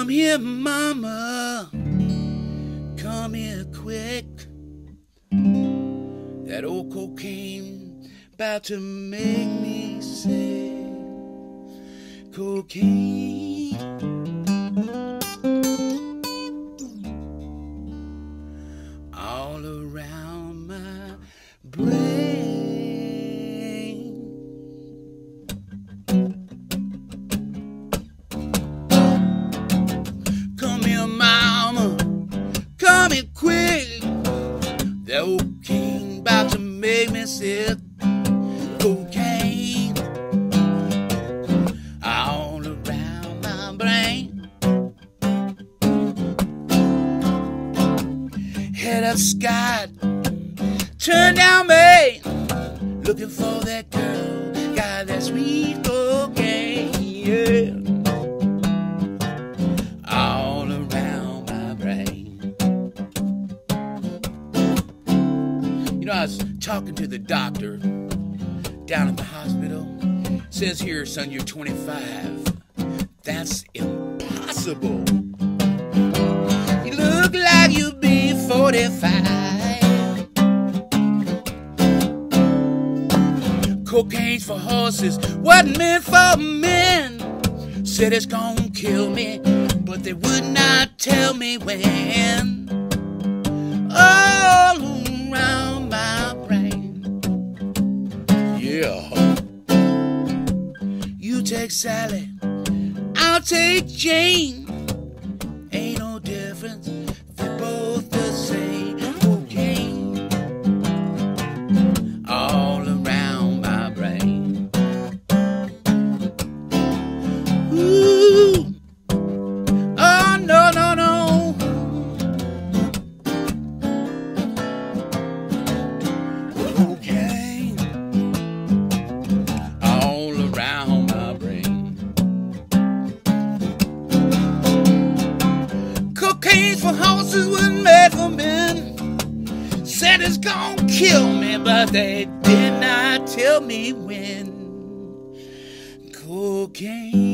Come here, mama. Come here quick. That old cocaine about to make me sick. Cocaine. Up, Scott. Turn down, Main. Looking for that girl. Got that sweet cocaine. Yeah all around my brain. You know, I was talking to the doctor down at the hospital. Says here, son, you're 25. That's impossible. 45. Cocaine's for horses, wasn't meant for men. Said it's gonna kill me, but they would not tell me when. All around my brain. Yeah. You take Sally, I'll take Jane. Horses, wasn't made for men. Said it's gonna kill me, but they did not tell me when. Cocaine.